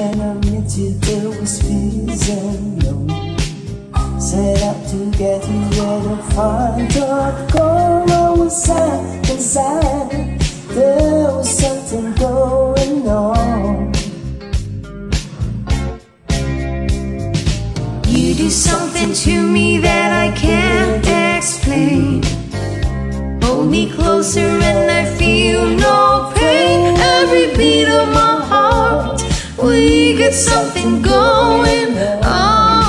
till there was peace and love. Set out to get together, find a goal. I was sad, cause I, there was something going on. You do something to me that I can't explain. Hold me closer and we got something going on.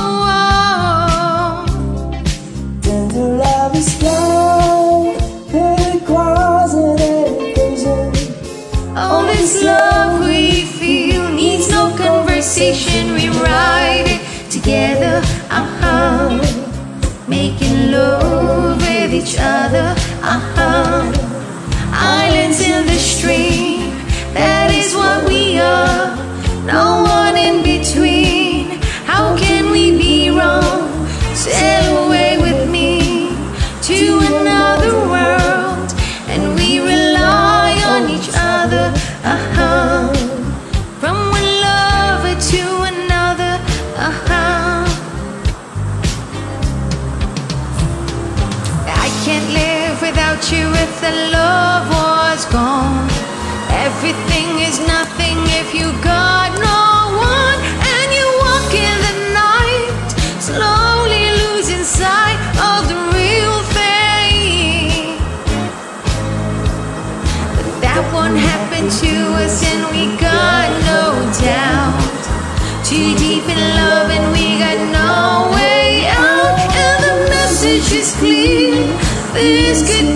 Tender love is blind, it requires an education. All this love we feel needs no conversation. We ride it together, uh-huh. Making love with each other, uh-huh. You if the love was gone. Everything is nothing if you got no one. And you walk in the night, slowly losing sight of the real thing. But that won't happen to us, and we got no doubt. Too deep in love, and we got no way out. And the message is clear. This could